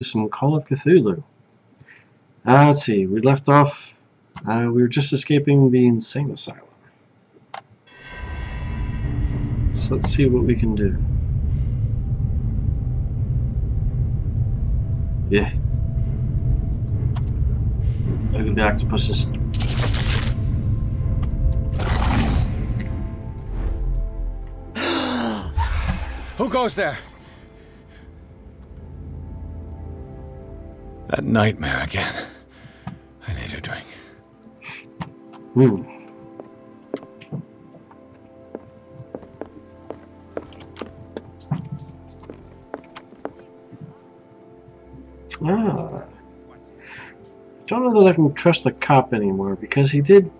some Call of Cthulhu. Uh, let's see, we left off, uh, we were just escaping the insane asylum. So let's see what we can do. Yeah. Look at the octopuses. Who goes there? That nightmare again. I need a drink. Hmm. Ah. Don't know that I can trust the cop anymore because he did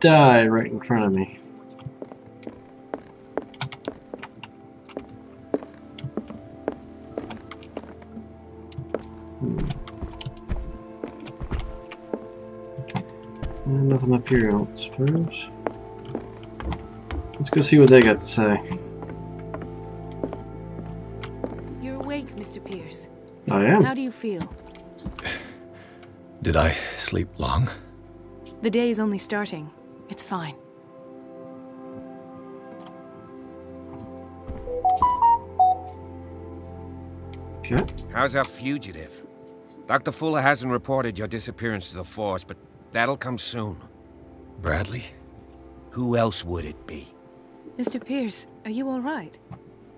die right in front of me. Nothing up here, I don't suppose. Let's go see what they got to say. You're awake, Mr. Pierce. I am. How do you feel? Did I sleep long? The day is only starting. It's fine. Okay. How's our fugitive? Dr. Fuller hasn't reported your disappearance to the Force, but that'll come soon. Bradley? Who else would it be? Mr. Pierce, are you all right?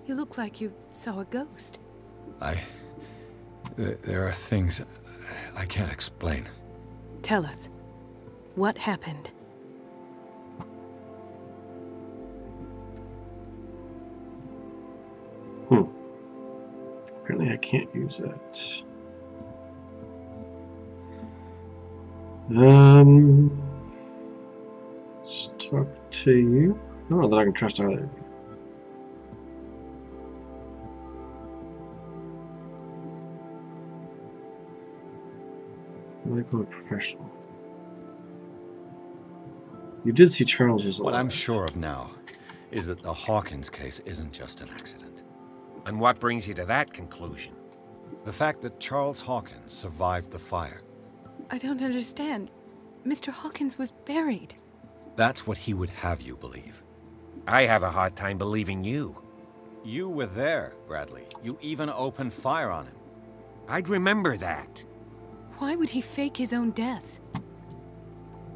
You look like you saw a ghost. I... There, there are things I can't explain. Tell us. What happened? Hmm. Apparently I can't use that. Um, let's talk to you. I don't know that I can trust either of you. Medical or professional. You did see Charles was What I'm sure of now is that the Hawkins case isn't just an accident. And what brings you to that conclusion? The fact that Charles Hawkins survived the fire, I don't understand. Mr. Hawkins was buried. That's what he would have you believe. I have a hard time believing you. You were there, Bradley. You even opened fire on him. I'd remember that. Why would he fake his own death?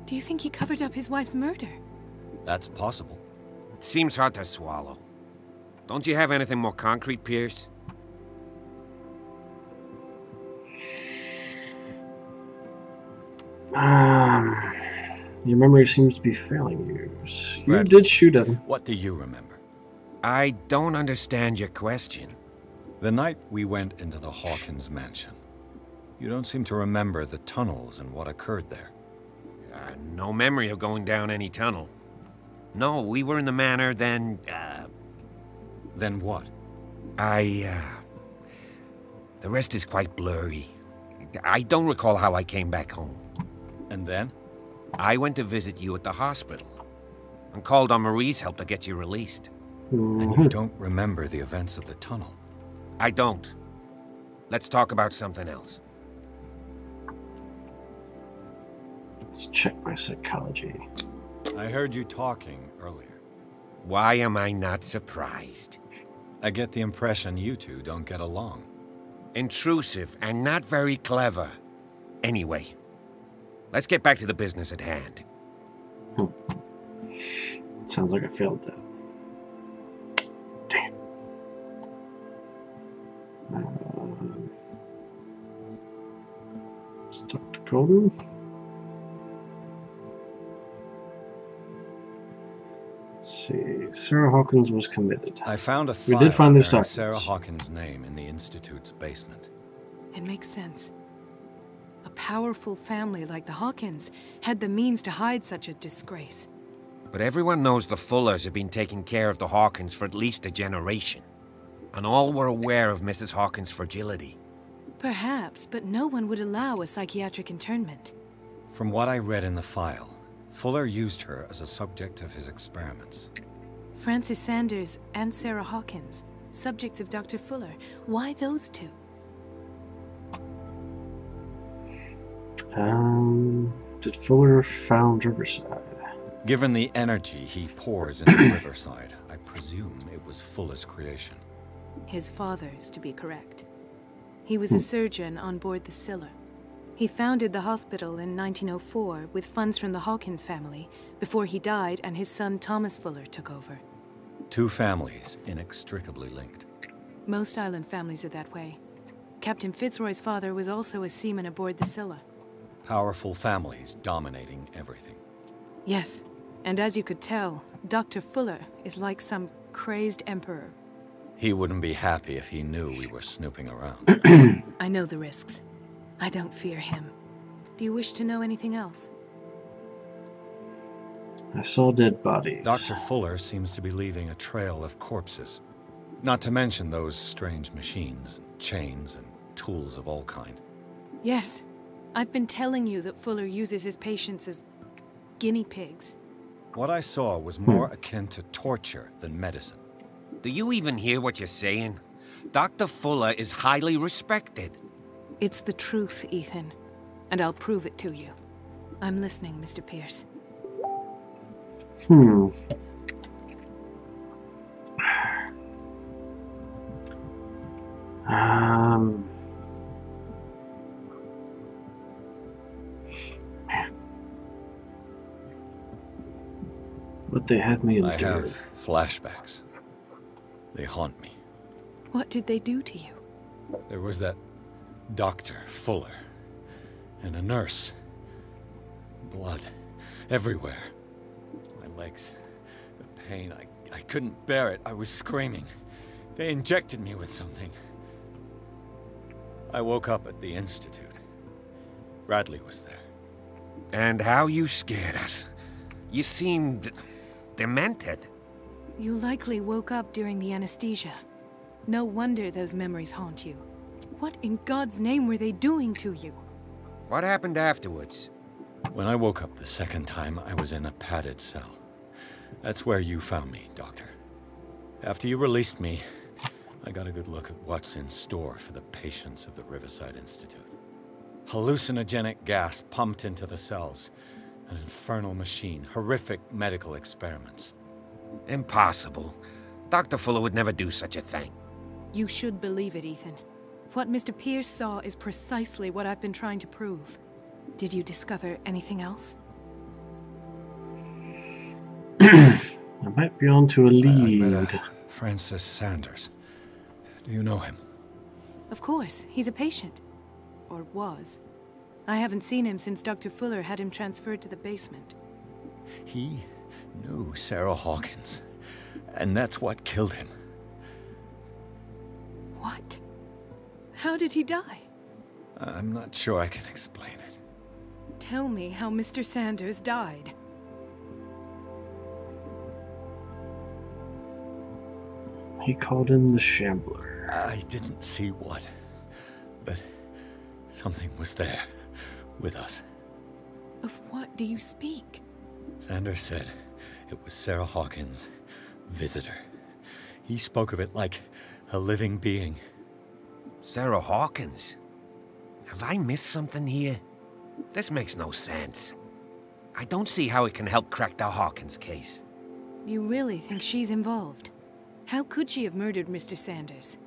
Do you think he covered up his wife's murder? That's possible. It seems hard to swallow. Don't you have anything more concrete, Pierce? Um, your memory seems to be failing you. You Bradley. did shoot him. What do you remember? I don't understand your question. The night we went into the Hawkins mansion. You don't seem to remember the tunnels and what occurred there. Uh, no memory of going down any tunnel. No, we were in the manor, then, uh, Then what? I, uh... The rest is quite blurry. I don't recall how I came back home. And then? I went to visit you at the hospital. And called on Marie's help to get you released. And you don't remember the events of the tunnel. I don't. Let's talk about something else. Let's check my psychology. I heard you talking earlier. Why am I not surprised? I get the impression you two don't get along. Intrusive and not very clever. Anyway, let's get back to the business at hand. Sounds like I failed that. Damn. Um, let's talk to Colden. See. Sarah Hawkins was committed. I found a file We did find these bearing. Sarah Hawkins' name in the Institute's basement. It makes sense. A powerful family like the Hawkins had the means to hide such a disgrace. But everyone knows the Fullers have been taking care of the Hawkins for at least a generation. And all were aware of Mrs. Hawkins' fragility. Perhaps, but no one would allow a psychiatric internment. From what I read in the file, Fuller used her as a subject of his experiments. Francis Sanders and Sarah Hawkins, subjects of Dr. Fuller. Why those two? Um, did Fuller found Riverside? Given the energy he pours into Riverside, I presume it was Fuller's creation. His father's, to be correct. He was a surgeon on board the Scylla. He founded the hospital in 1904 with funds from the Hawkins family before he died and his son Thomas Fuller took over. Two families inextricably linked. Most island families are that way. Captain Fitzroy's father was also a seaman aboard the Scylla. Powerful families dominating everything. Yes, and as you could tell, Dr. Fuller is like some crazed emperor. He wouldn't be happy if he knew we were snooping around. I know the risks. I don't fear him. Do you wish to know anything else? I saw dead bodies. Dr. Fuller seems to be leaving a trail of corpses. Not to mention those strange machines, chains, and tools of all kind. Yes. I've been telling you that Fuller uses his patients as guinea pigs. What I saw was more akin to torture than medicine. Do you even hear what you're saying? Dr. Fuller is highly respected. It's the truth, Ethan. And I'll prove it to you. I'm listening, Mr. Pierce. Hmm. Um. What they had me I endure. have flashbacks. They haunt me. What did they do to you? There was that Dr. Fuller and a nurse. Blood everywhere. My legs, the pain, I, I couldn't bear it. I was screaming. They injected me with something. I woke up at the Institute. Bradley was there. And how you scared us. You seemed demented. You likely woke up during the anesthesia. No wonder those memories haunt you. What in God's name were they doing to you? What happened afterwards? When I woke up the second time, I was in a padded cell. That's where you found me, Doctor. After you released me, I got a good look at what's in store for the patients of the Riverside Institute. Hallucinogenic gas pumped into the cells, an infernal machine, horrific medical experiments. Impossible. Dr. Fuller would never do such a thing. You should believe it, Ethan. What Mr. Pierce saw is precisely what I've been trying to prove. Did you discover anything else? I might be onto a lead. met a Francis Sanders. Do you know him? Of course, he's a patient. Or was. I haven't seen him since Dr. Fuller had him transferred to the basement. He knew Sarah Hawkins, and that's what killed him. What? How did he die? I'm not sure I can explain it. Tell me how Mr. Sanders died. He called him the Shambler. I didn't see what, but something was there with us. Of what do you speak? Sanders said it was Sarah Hawkins' visitor. He spoke of it like a living being. Sarah Hawkins? Have I missed something here? This makes no sense. I don't see how it can help crack the Hawkins case. You really think she's involved? How could she have murdered Mr. Sanders?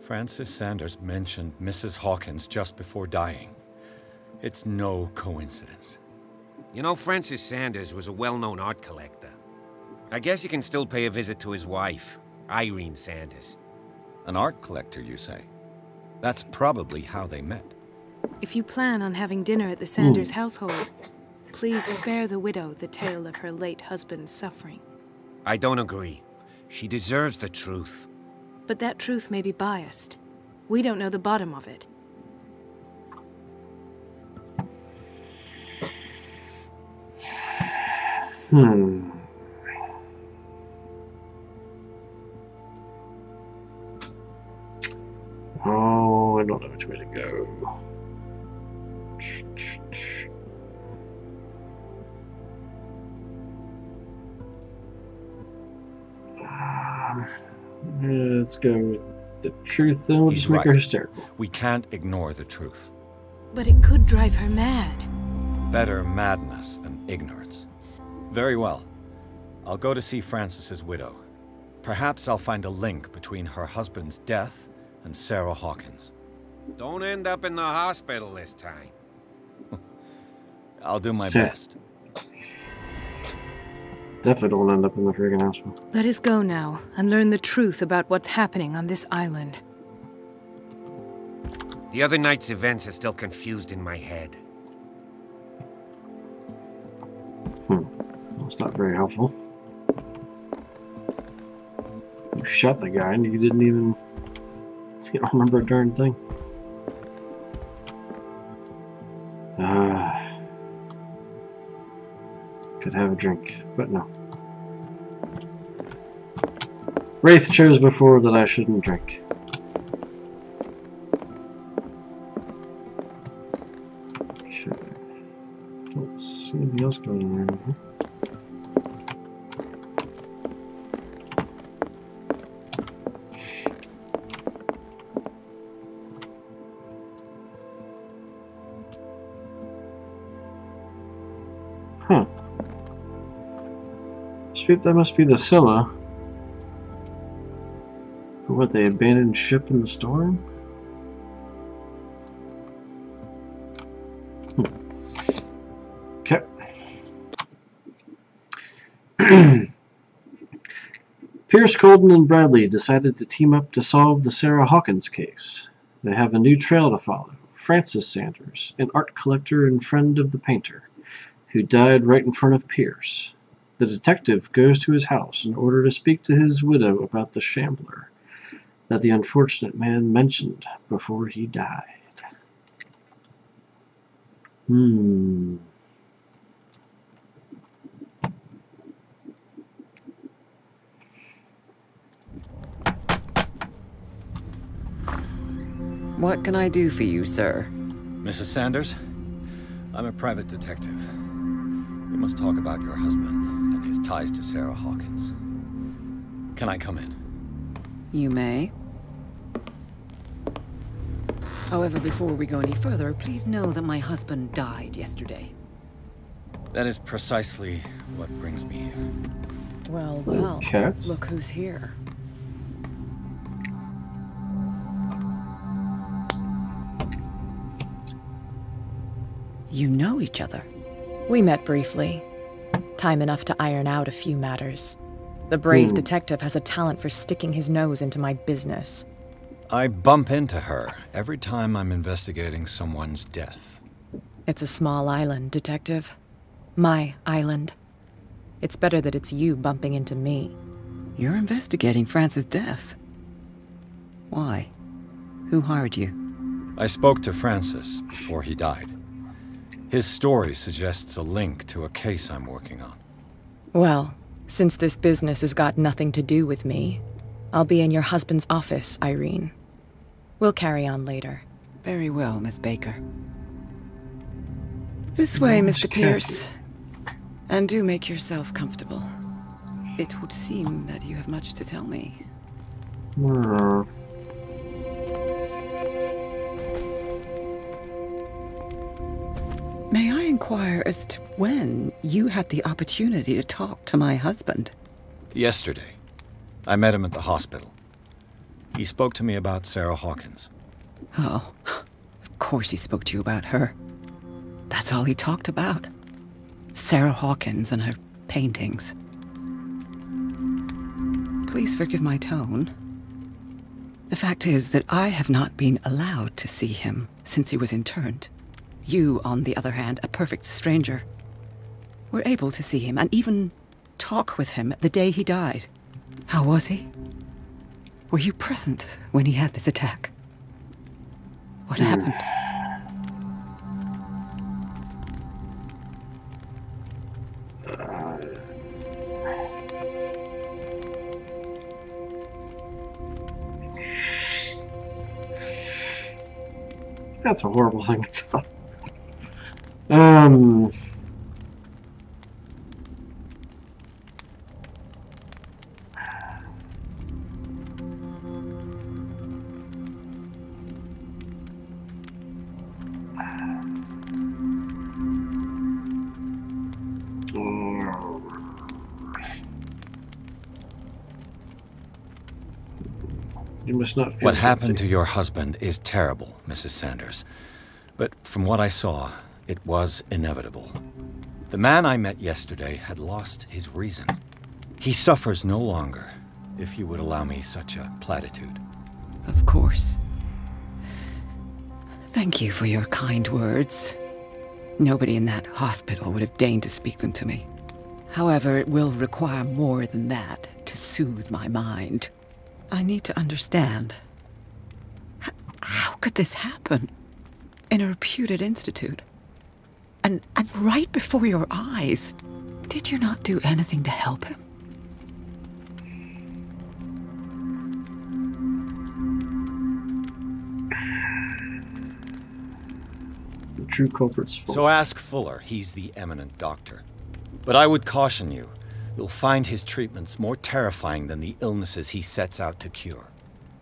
Francis Sanders mentioned Mrs. Hawkins just before dying. It's no coincidence. You know, Francis Sanders was a well-known art collector. I guess you can still pay a visit to his wife, Irene Sanders. An art collector, you say? That's probably how they met. If you plan on having dinner at the Sanders household, please spare the widow the tale of her late husband's suffering. I don't agree. She deserves the truth. But that truth may be biased. We don't know the bottom of it. Hmm. Oh, I don't know which way to go. Um, let's go with the truth, then we'll He's just make her hysterical. We can't ignore the truth. But it could drive her mad. Better madness than ignorance. Very well. I'll go to see Francis's widow. Perhaps I'll find a link between her husband's death and Sarah Hawkins. Don't end up in the hospital this time. I'll do my Sure. best. Definitely don't end up in the friggin' hospital. Let us go now and learn the truth about what's happening on this island. The other night's events are still confused in my head. Hmm. That's not very helpful. You shot the guy and you didn't even. You don't remember a darn thing. Ah. could have a drink, but no. Wraith chose before that I shouldn't drink. That must be the Scylla. What, they abandoned ship in the storm? Hmm. Okay. Pierce, Colden, and Bradley decided to team up to solve the Sarah Hawkins case. They have a new trail to follow. Francis Sanders, an art collector and friend of the painter, who died right in front of Pierce. The detective goes to his house in order to speak to his widow about the shambler that the unfortunate man mentioned before he died. Hmm. What can I do for you, sir? Mrs. Sanders, I'm a private detective. We must talk about your husband and his ties to Sarah Hawkins. Can I come in? You may. However, before we go any further, please know that my husband died yesterday. That is precisely what brings me here. Well, well. Cats? Look who's here. You know each other. We met briefly. Time enough to iron out a few matters. The brave Hmm. detective has a talent for sticking his nose into my business. I bump into her every time I'm investigating someone's death. It's a small island, detective. My island. It's better that it's you bumping into me. You're investigating Francis' death. Why? Who hired you? I spoke to Francis before he died. His story suggests a link to a case I'm working on. Well, since this business has got nothing to do with me, I'll be in your husband's office, Irene. We'll carry on later. Very well, Miss Baker. This way, Miss Mr. Pierce. And do make yourself comfortable. It would seem that you have much to tell me. Hmm. May I inquire as to when you had the opportunity to talk to my husband? Yesterday, I met him at the hospital. He spoke to me about Sarah Hawkins. Oh, of course he spoke to you about her. That's all he talked about. Sarah Hawkins and her paintings. Please forgive my tone. The fact is that I have not been allowed to see him since he was interned. You, on the other hand, a perfect stranger, were able to see him and even talk with him the day he died. How was he? Were you present when he had this attack? What hmm. happened? That's a horrible thing to tell. Um. You must not What happened to your husband is terrible, Mrs. Sanders. But from what I saw, it was inevitable. The man I met yesterday had lost his reason. He suffers no longer, if you would allow me such a platitude. Of course. Thank you for your kind words. Nobody in that hospital would have deigned to speak them to me. However, it will require more than that to soothe my mind. I need to understand. H- how could this happen? In a reputed institute? And, and right before your eyes? Did you not do anything to help him? The true culprit's fault. So ask Fuller, he's the eminent doctor. But I would caution you, you'll find his treatments more terrifying than the illnesses he sets out to cure.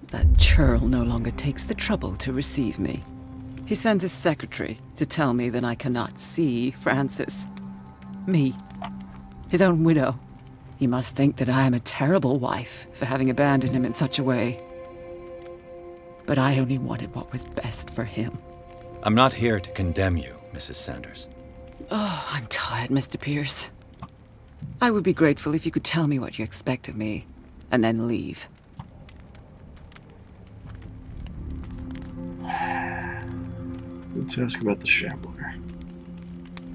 That churl no longer takes the trouble to receive me. He sends his secretary to tell me that I cannot see Francis. Me. His own widow. He must think that I am a terrible wife for having abandoned him in such a way. But I only wanted what was best for him. I'm not here to condemn you, Mrs. Sanders. Oh, I'm tired, Mr. Pierce. I would be grateful if you could tell me what you expect of me, and then leave. Let's ask about the Shambler.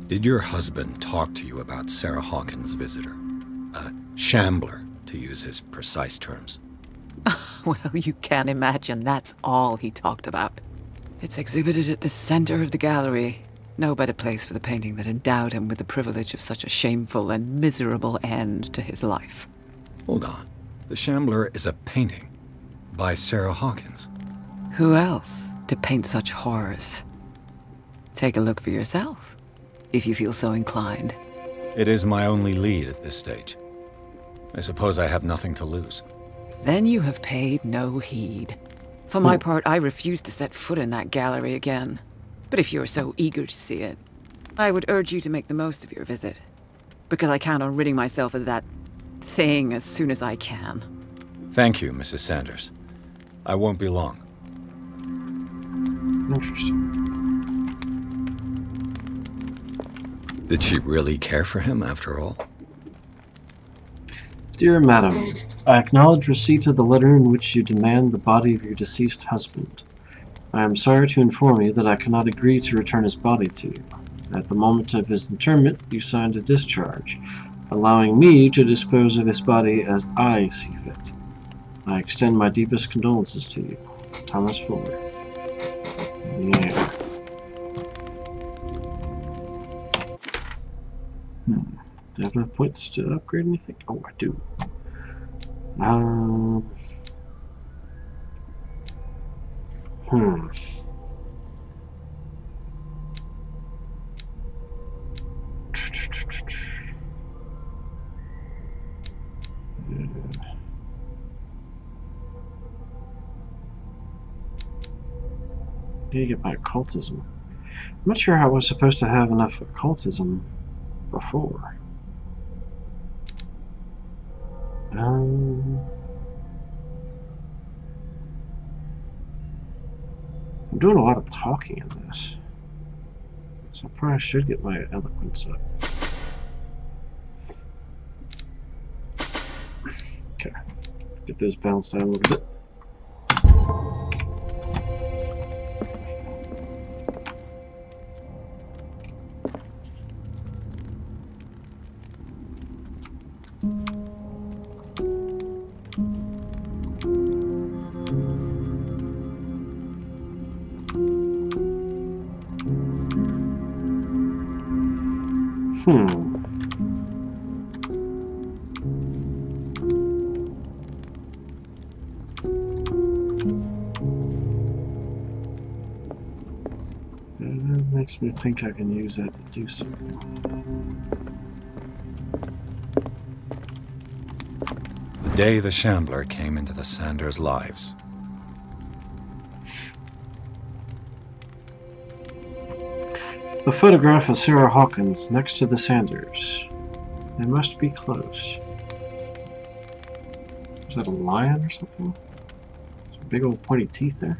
Did your husband talk to you about Sarah Hawkins' visitor? A shambler, to use his precise terms. Well, you can't imagine that's all he talked about. It's exhibited at the center of the gallery. No better place for the painting that endowed him with the privilege of such a shameful and miserable end to his life. Hold on. The Shambler is a painting by Sarah Hawkins. Who else to paint such horrors? Take a look for yourself, if you feel so inclined. It is my only lead at this stage. I suppose I have nothing to lose. Then you have paid no heed. For my part, I refuse to set foot in that gallery again. But if you're so eager to see it, I would urge you to make the most of your visit. Because I count on ridding myself of that thing as soon as I can. Thank you, Mrs. Sanders. I won't be long. Interesting. Did she really care for him after all? Dear Madam, I acknowledge receipt of the letter in which you demand the body of your deceased husband. I am sorry to inform you that I cannot agree to return his body to you. At the moment of his interment, you signed a discharge, allowing me to dispose of his body as I see fit. I extend my deepest condolences to you. Thomas Fuller. Yeah. Do I have enough points to upgrade anything? Oh, I do. Um. Hmm. Need to get my occultism. I'm not sure how I was supposed to have enough occultism before. Um, I'm doing a lot of talking in this. So I probably should get my eloquence up. Okay. Get those balanced out a little bit. Think I can use that to do something. The day the Shambler came into the Sanders' lives. The photograph of Sarah Hawkins next to the Sanders. They must be close. Is that a lion or something? It's Big old pointy teeth there.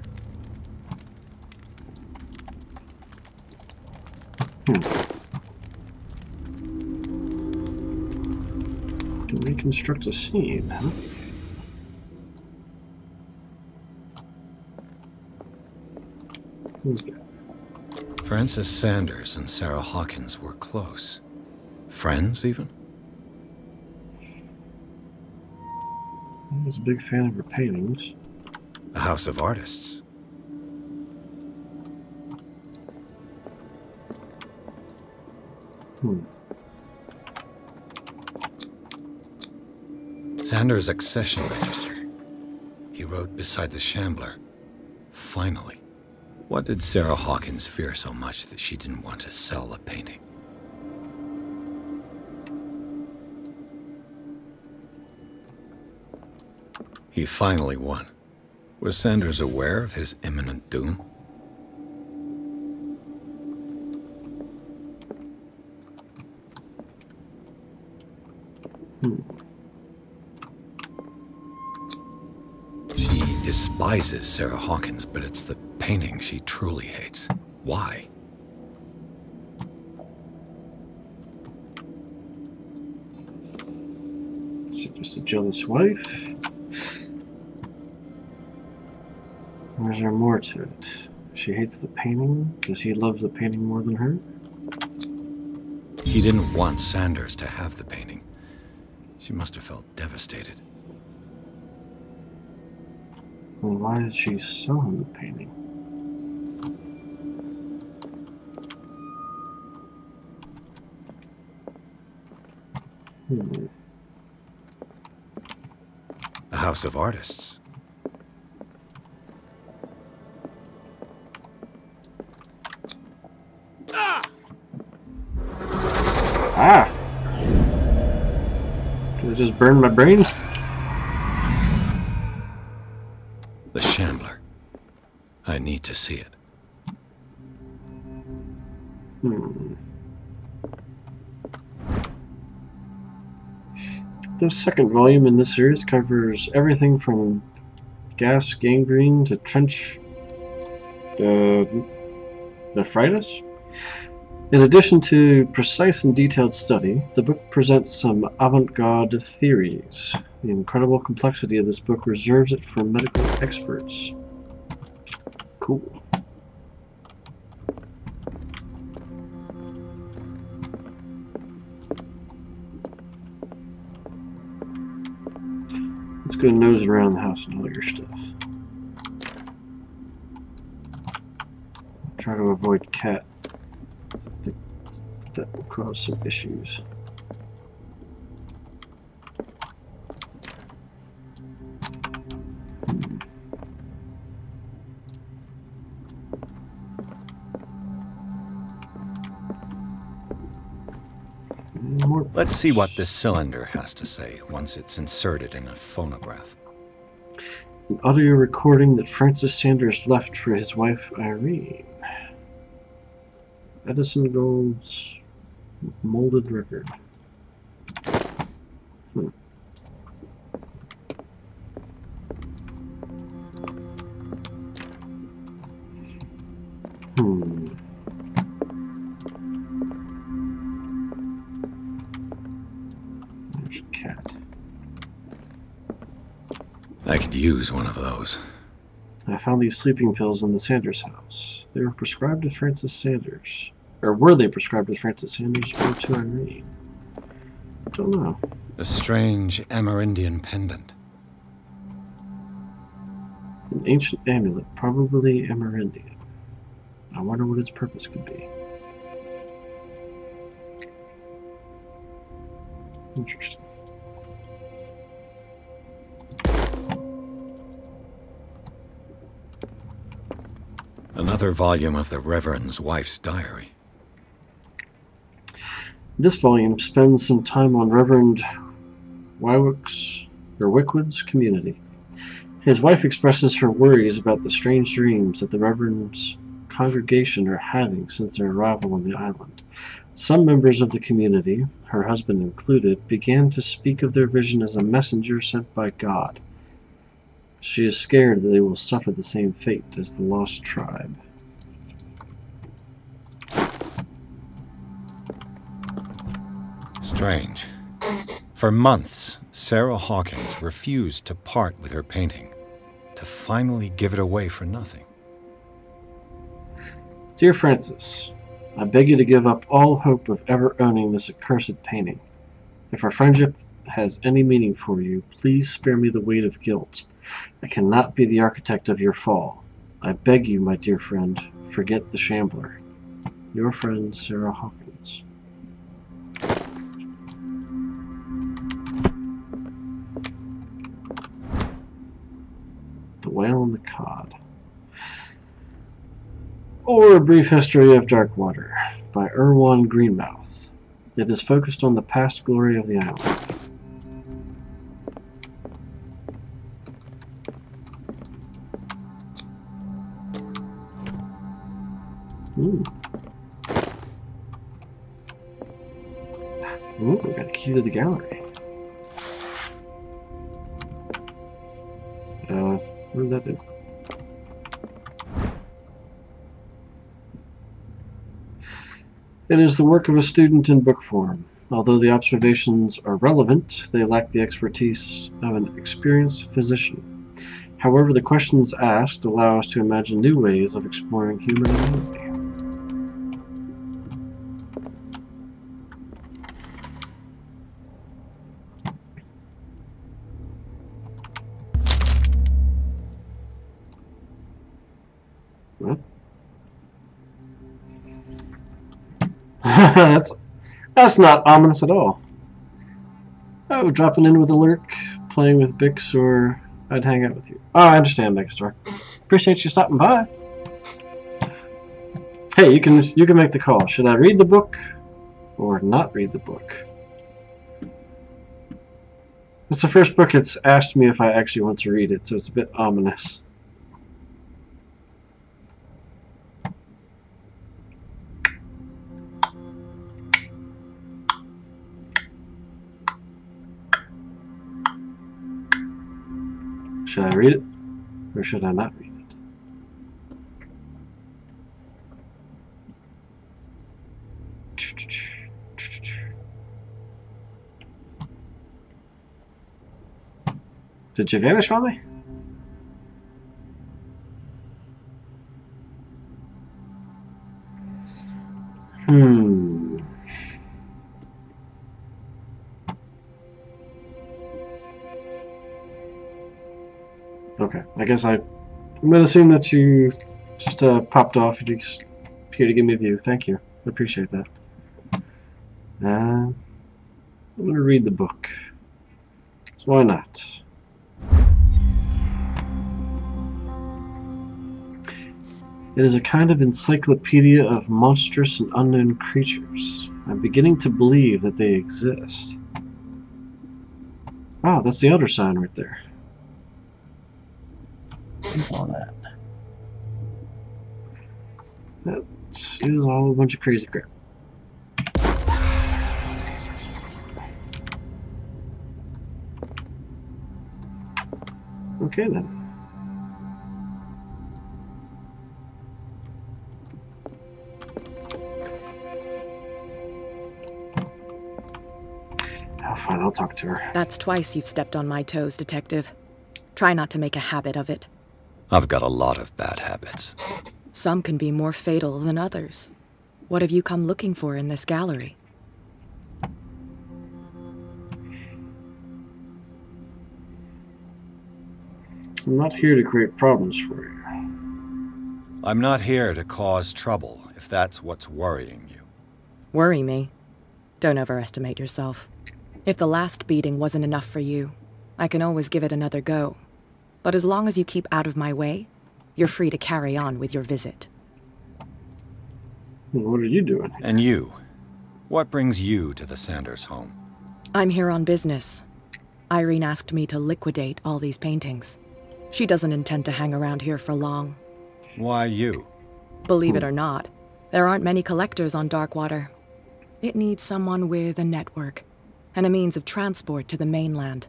Can reconstruct a scene, huh? Francis Sanders and Sarah Hawkins were close. Friends, even? I was a big fan of her paintings. A house of artists. Sanders' accession register. He wrote beside the Shambler. Finally. What did Sarah Hawkins fear so much that she didn't want to sell the painting? He finally won. Was Sanders aware of his imminent doom? Despises Sarah Hawkins, but it's the painting she truly hates. Why? Is She's just a jealous wife. Or is there more to it? She hates the painting because he loves the painting more than her? He didn't want Sanders to have the painting. She must have felt devastated. Then why did she sell him the painting? Hmm. A house of artists. Ah! Did it just burn my brain? See it. Hmm. The second volume in this series covers everything from gas gangrene to trench the nephritis. In addition to precise and detailed study, the book presents some avant-garde theories. The incredible complexity of this book reserves it for medical experts. Cool. Let's go nose around the house and all your stuff. Try to avoid cat. That will cause some issues. Let's see what this cylinder has to say once it's inserted in a phonograph. An audio recording that Francis Sanders left for his wife Irene. Edison Gold's molded record. Use one of those. I found these sleeping pills in the Sanders house. They were prescribed to Francis Sanders. Or were they prescribed to Francis Sanders or to Irene? Don't know. A strange Amerindian pendant. An ancient amulet, probably Amerindian. I wonder what its purpose could be. Interesting. Another volume of the Reverend's wife's diary. This volume spends some time on Reverend Wywick's or Wickwood's community. His wife expresses her worries about the strange dreams that the Reverend's congregation are having since their arrival on the island. Some members of the community, her husband included, began to speak of their vision as a messenger sent by God. She is scared that they will suffer the same fate as the lost tribe. Strange. For months, Sarah Hawkins refused to part with her painting, to finally give it away for nothing. Dear Francis, I beg you to give up all hope of ever owning this accursed painting. If our friendship has any meaning for you, please spare me the weight of guilt. I cannot be the architect of your fall. I beg you, my dear friend, forget the Shambler. Your friend, Sarah Hawkins. The Whale and the Cod. Or A Brief History of Darkwater by Erwan Greenmouth. It is focused on the past glory of the island. Ooh, we got a key to the gallery. Uh, what did that do? It is the work of a student in book form. Although the observations are relevant, they lack the expertise of an experienced physician. However, the questions asked allow us to imagine new ways of exploring human. That's that's not ominous at all. Oh, dropping in with a lurk, playing with Bix, or I'd hang out with you. Oh, I understand, Megastar. Appreciate you stopping by. Hey, you can you can make the call. Should I read the book or not read the book? It's the first book it's asked me if I actually want to read it, so it's a bit ominous. Should I read it or should I not read it? Did you vanish on me? Hmm. Okay, I guess I, I'm gonna assume that you just uh, popped off here to give me a view. Thank you, I appreciate that. Uh, I'm gonna read the book. So why not? It is a kind of encyclopedia of monstrous and unknown creatures. I'm beginning to believe that they exist. Wow, that's the other sign right there. What's all that? That is all a bunch of crazy crap. Okay then. Oh, fine, I'll talk to her. That's twice you've stepped on my toes, Detective. Try not to make a habit of it. I've got a lot of bad habits. Some can be more fatal than others. What have you come looking for in this gallery? I'm not here to create problems for you. I'm not here to cause trouble, if that's what's worrying you. Worry me? Don't overestimate yourself. If the last beating wasn't enough for you, I can always give it another go. But as long as you keep out of my way, you're free to carry on with your visit. What are you doing? And you? What brings you to the Sanders home? I'm here on business. Irene asked me to liquidate all these paintings. She doesn't intend to hang around here for long. Why you? Believe it hmm. or not, there aren't many collectors on Darkwater. It needs someone with a network and a means of transport to the mainland.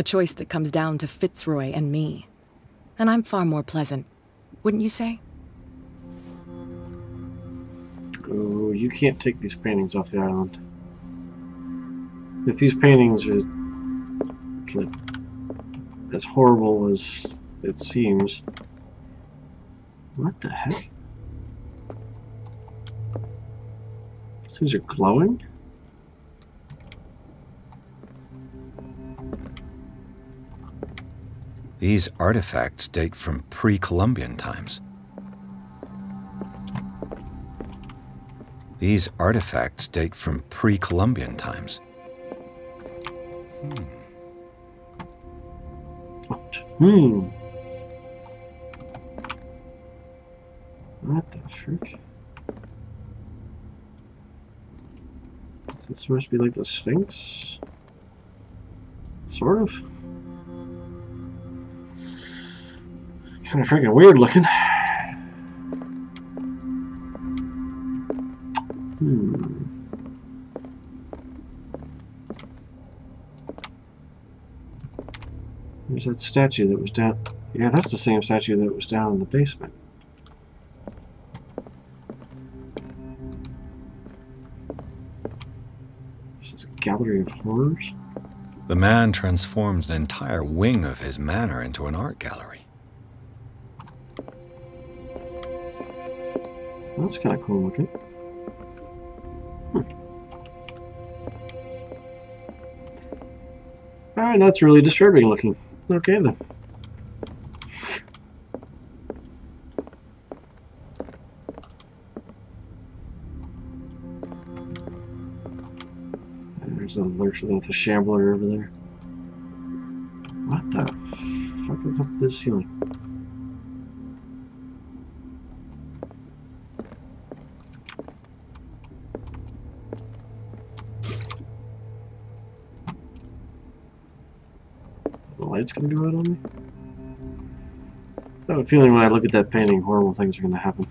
A choice that comes down to Fitzroy and me. And I'm far more pleasant, wouldn't you say? Oh, you can't take these paintings off the island. If these paintings are like, as horrible as it seems. What the heck? These things are glowing? These artifacts date from pre-Columbian times. These artifacts date from pre-Columbian times. What? Hmm. What the frick? This must be like the Sphinx? Sort of. Kind of freaking weird looking. Hmm. There's that statue that was down. Yeah, that's the same statue that was down in the basement. This is a gallery of horrors. The man transformed an entire wing of his manor into an art gallery. That's kind of cool looking. Hmm. Alright, that's really disturbing looking. Okay then. There's a lurch with a shambler over there. What the fuck is up this ceiling? Light's gonna go out on me? I have a feeling when I look at that painting, horrible things are gonna happen.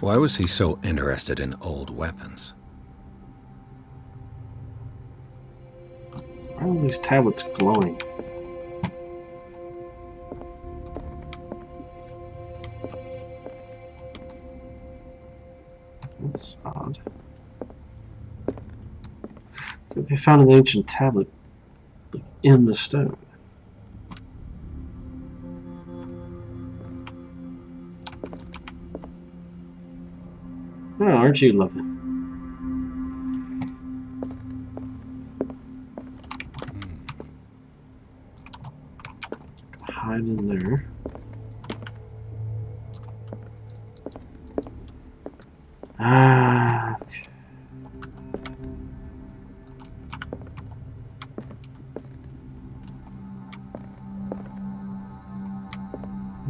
Why was he so interested in old weapons? Why are all these tablets glowing? That's odd. It's like they found an ancient tablet in the stone. Oh, aren't you lovely?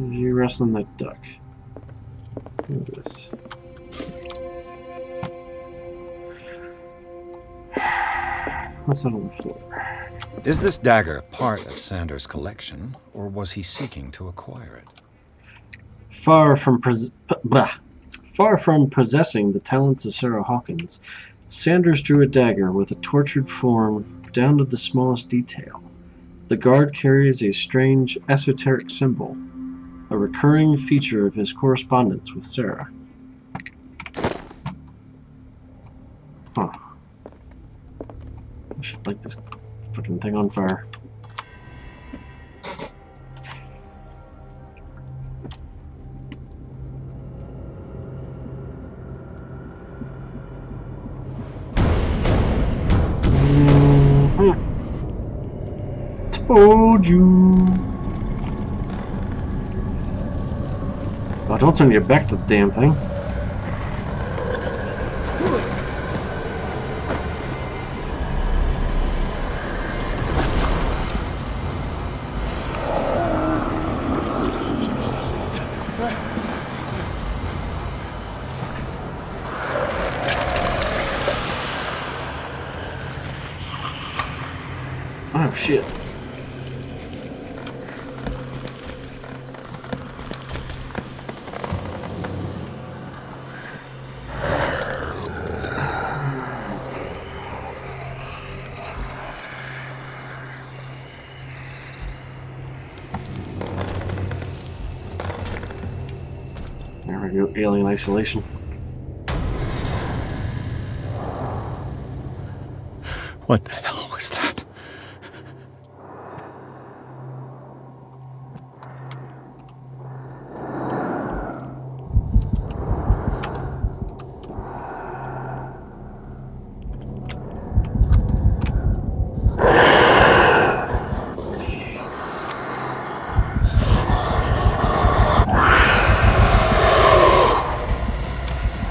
You wrestling that duck. Look at this. What's that on the floor? Is this dagger part of Sanders' collection, or was he seeking to acquire it? Far from blah. far from possessing the talents of Sarah Hawkins, Sanders drew a dagger with a tortured form down to the smallest detail. The guard carries a strange esoteric symbol, a recurring feature of his correspondence with Sarah. Huh. I should light this fucking thing on fire. Mhm. Told you. Turn your back to the damn thing. For alien isolation. What the hell was that?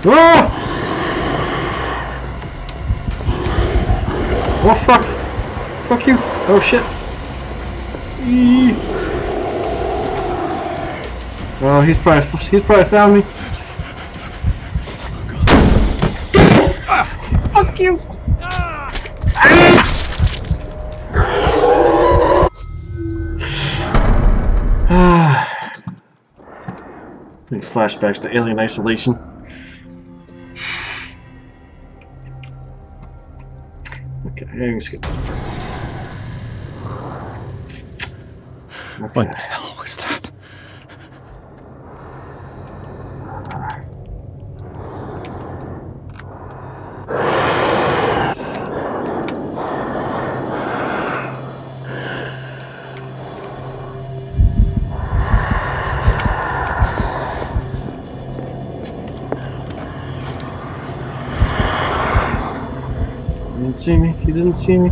Ah! Oh fuck! Fuck you! Oh shit! Eee. Oh, he's probably he's probably found me. Fuck you! Ah. Flashbacks to Alien Isolation. Okay, I'm just skip this part. What the hell was that? He didn't see me. He didn't see me.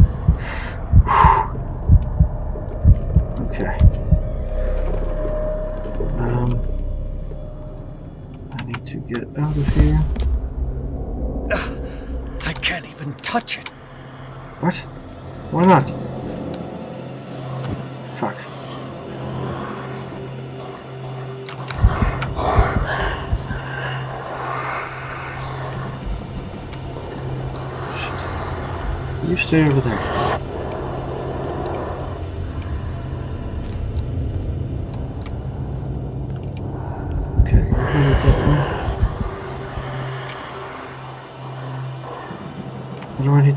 okay. Um, I need to get out of here. I can't even touch it. What? Why not? Fuck. Shit. You stay over there.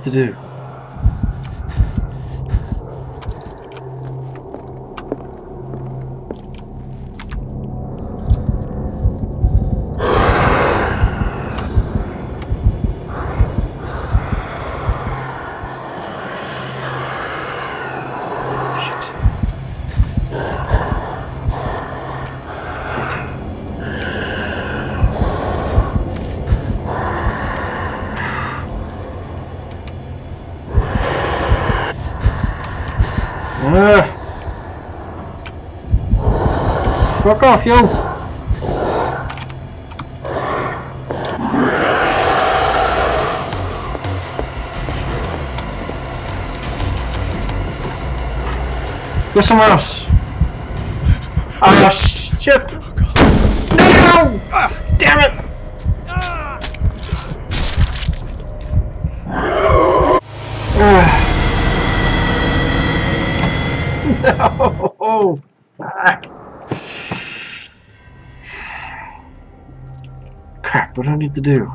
To do? Shit. Ah. Fuck off, yo! Go somewhere else. Crap, what do I need to do?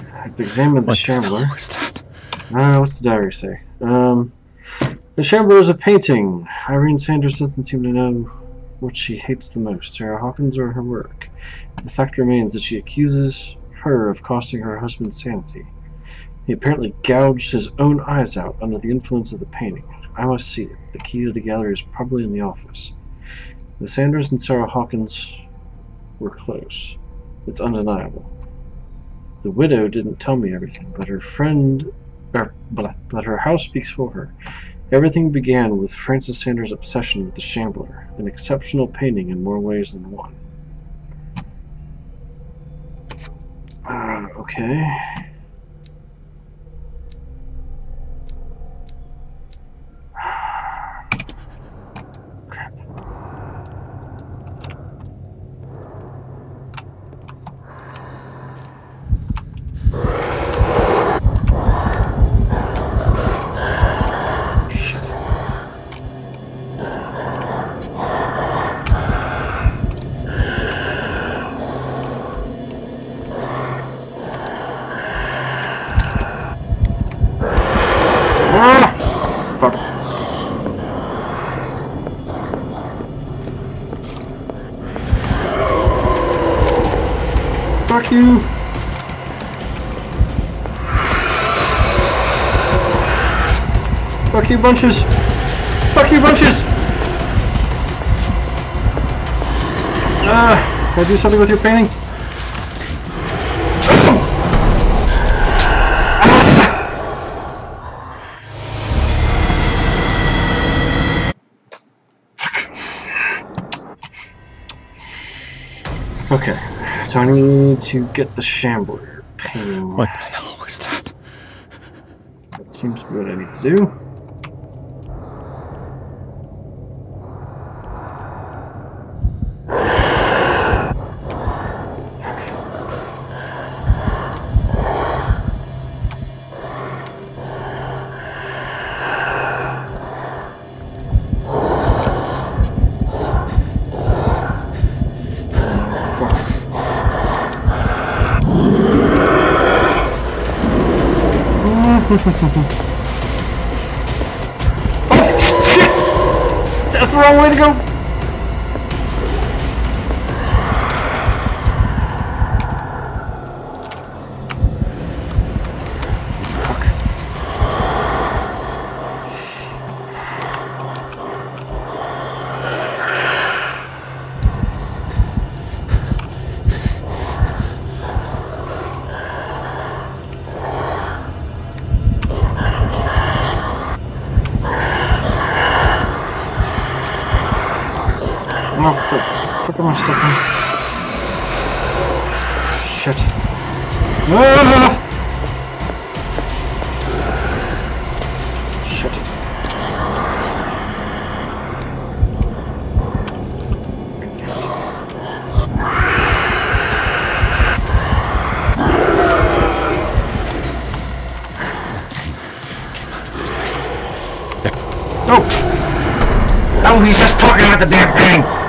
I have to examine the What shambler. hell was that? Uh, what's the diary say? Um, the Shambler is a painting. Irene Sanders doesn't seem to know what she hates the most, Sarah Hawkins or her work. The fact remains that she accuses her of costing her husband's sanity. He apparently gouged his own eyes out under the influence of the painting. I must see it. The key to the gallery is probably in the office. The Sanders and Sarah Hawkins were close. It's undeniable. The widow didn't tell me everything, but her friend blah, but her house speaks for her. Everything began with Francis Sanders' obsession with the Shambler, an exceptional painting in more ways than one. Uh, okay. Fuck you bunches! Fuck you bunches! Ah, can I do something with your painting? Okay, so I need to get the Shambler painting. What the hell was that? That seems to be what I need to do. Oh, shit! That's the wrong way to go! No, he's just talking about the damn thing!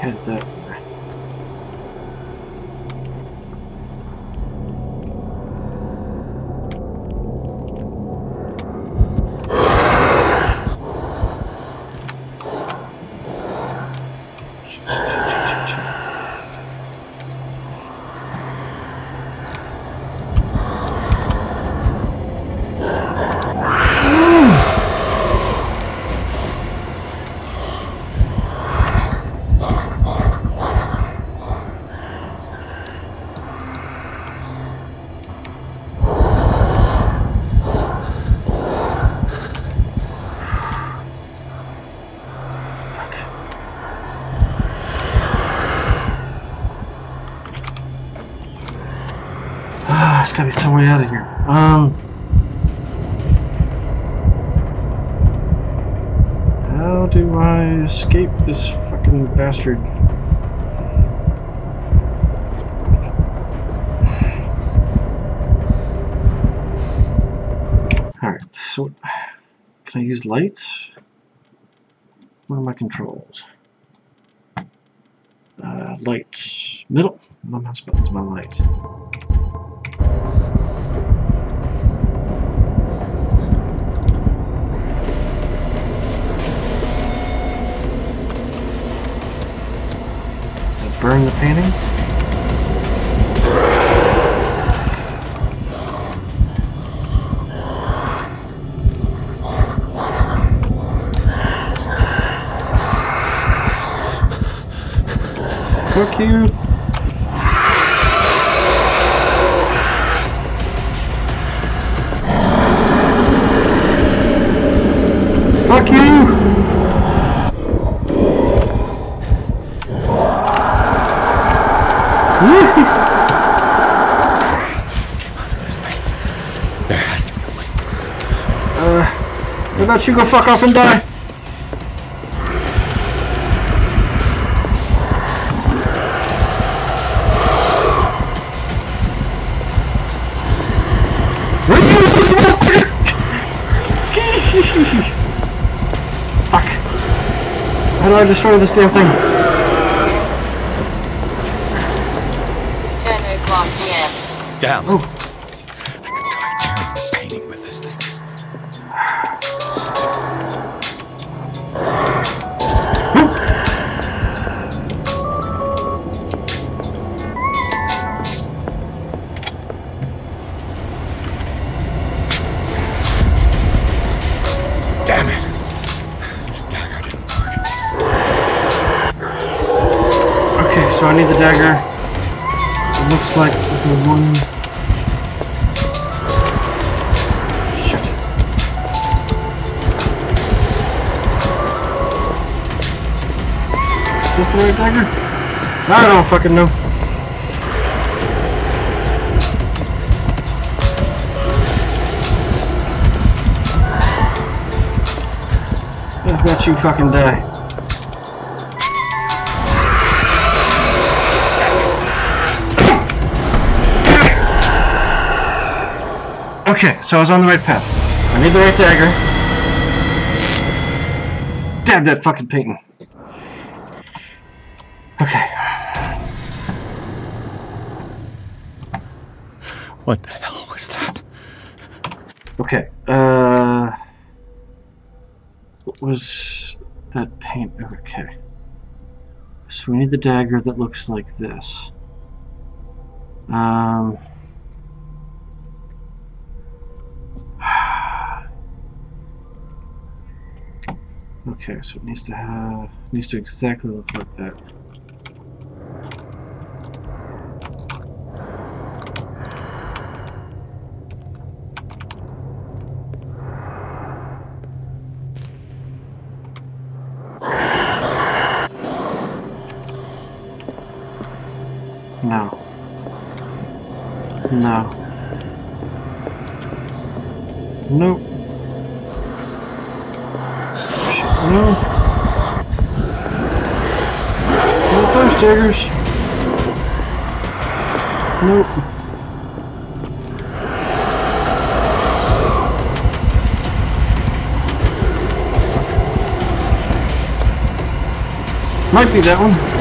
Head that gotta be some way out of here. Um. How do I escape this fucking bastard? Alright, so can I use lights? What are my controls? Uh, light. Middle. My mouse button's my light. Burn the painting? Fuck you! About you go fuck off and die? Fuck. How do I destroy this damn thing? Fucking know. I've you fucking die. Okay, so I was on the right path. I need the right dagger. Stab that fucking painting. Okay. What the hell was that? Okay. Uh. What was that paint? Okay. So we need the dagger that looks like this. Um. Okay, so it needs to have needs to exactly look like that. No. Nope. No. No those daggers. Nope. Might be that one.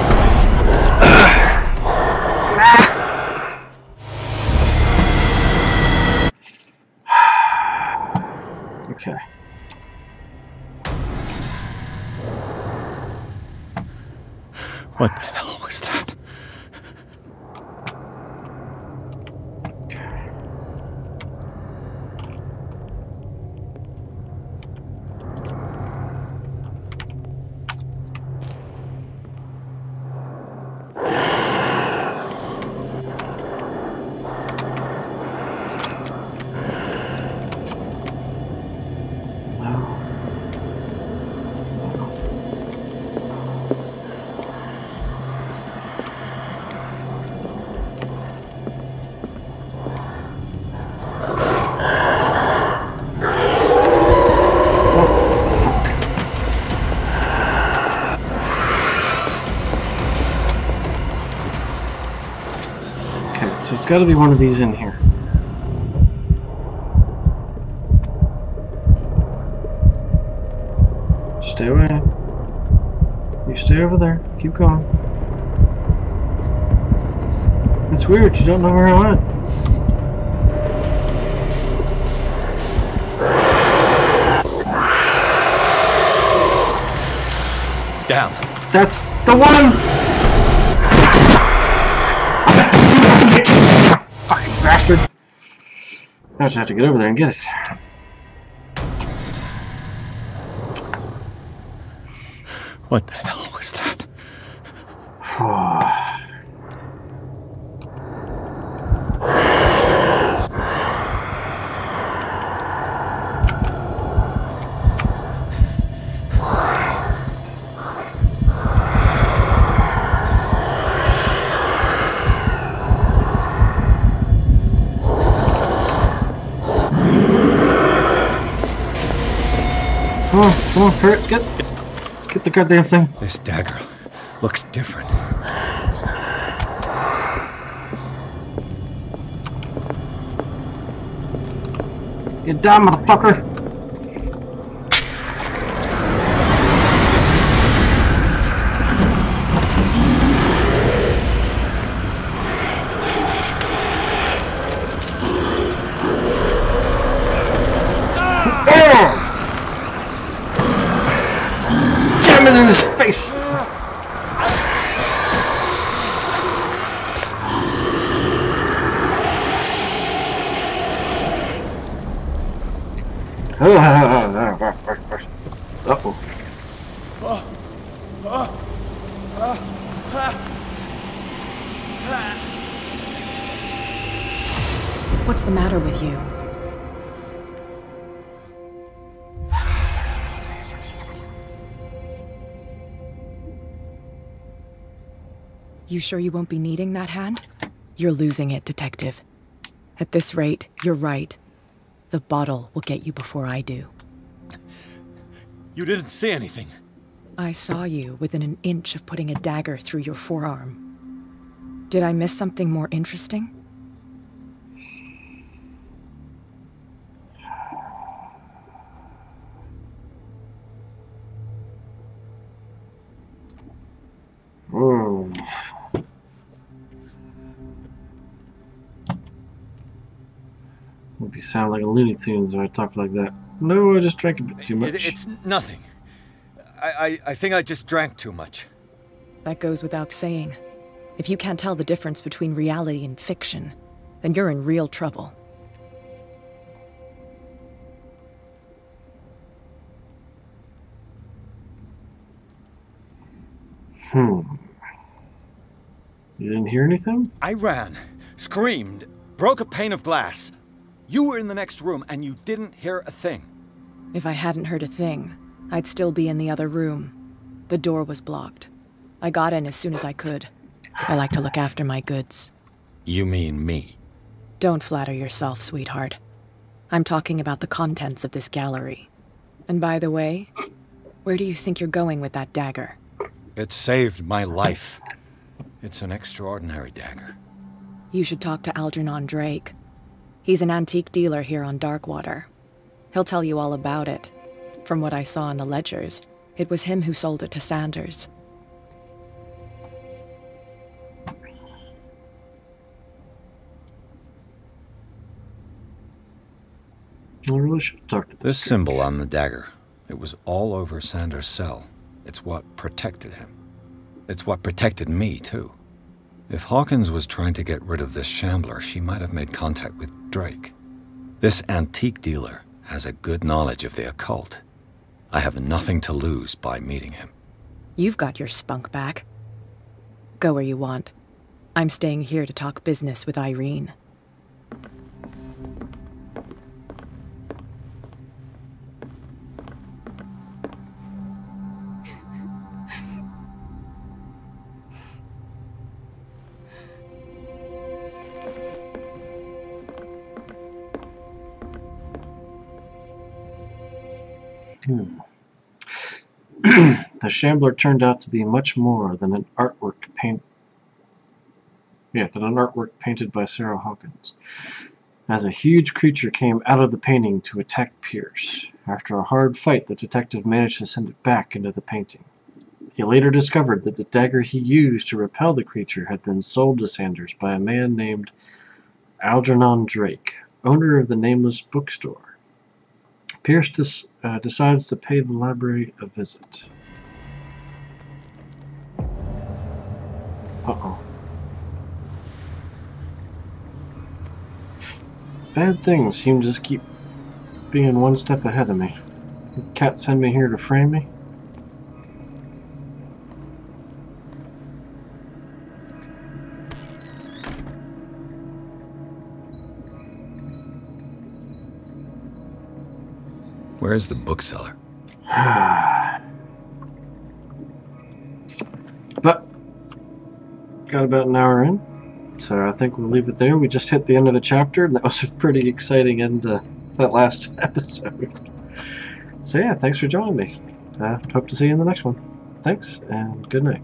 got to be one of these in here. Stay away. You stay over there. Keep going. It's weird. You don't know where I went. Down. That's the one! I just have to get over there and get it. Come on, come on, hurry, get, get the goddamn thing. This dagger looks different. Get down, motherfucker! It You sure you won't be needing that hand? You're losing it, Detective. At this rate, you're right. The bottle will get you before I do. You didn't see anything. I saw you within an inch of putting a dagger through your forearm. Did I miss something more interesting? Hmm. Hope you sound like a Looney Tunes when I talk like that. No, I just drank a bit too much. It- it's nothing. I, I, I think I just drank too much. That goes without saying. If you can't tell the difference between reality and fiction, then you're in real trouble. Hmm. You didn't hear anything? I ran, screamed, broke a pane of glass. You were in the next room and you didn't hear a thing. If I hadn't heard a thing, I'd still be in the other room. The door was blocked. I got in as soon as I could. I like to look after my goods. You mean me? Don't flatter yourself, sweetheart. I'm talking about the contents of this gallery. And by the way, where do you think you're going with that dagger? It saved my life. It's an extraordinary dagger. You should talk to Algernon Drake. He's an antique dealer here on Darkwater. He'll tell you all about it. From what I saw in the ledgers, it was him who sold it to Sanders. I really should talk to This this. symbol on the dagger, it was all over Sanders' cell. It's what protected him. It's what protected me, too. If Hawkins was trying to get rid of this shambler, she might have made contact with Drake. This antique dealer has a good knowledge of the occult. I have nothing to lose by meeting him. You've got your spunk back. Go where you want. I'm staying here to talk business with Irene. The Shambler turned out to be much more than an artwork paint. Yeah, than an artwork painted by Sarah Hawkins. As a huge creature came out of the painting to attack Pierce. After a hard fight, the detective managed to send it back into the painting. He later discovered that the dagger he used to repel the creature had been sold to Sanders by a man named Algernon Drake, owner of the nameless bookstore. Pierce dis- uh, decides to pay the library a visit. Uh-oh. Bad things seem to just keep being one step ahead of me. The cat send me here to frame me? Where is the bookseller? Got about an hour in, so I think we'll leave it there. We just hit the end of the chapter, and that was a pretty exciting end to that last episode. So yeah, thanks for joining me. Uh, hope to see you in the next one. Thanks, and good night.